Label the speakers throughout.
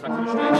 Speaker 1: Frankfurt-Schweiz.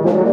Speaker 1: Thank you.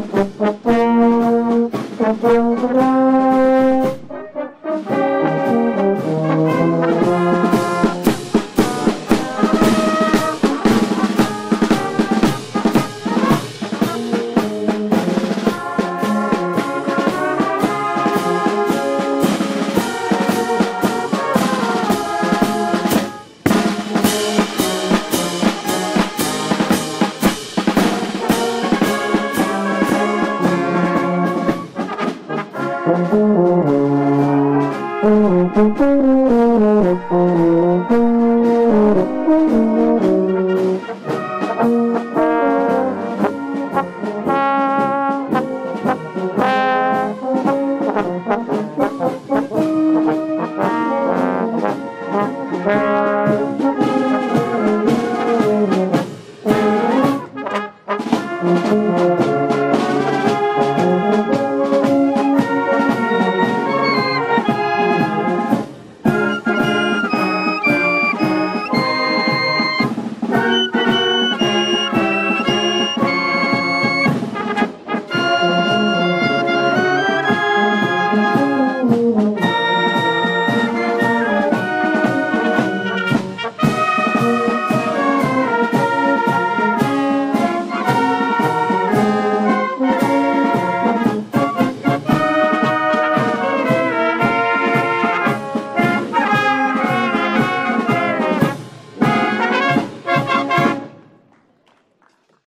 Speaker 1: Thank you. Thank you.